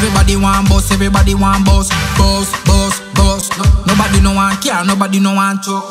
Everybody want boss, everybody want boss, boss, boss, boss. No, nobody no want care, nobody no want choke.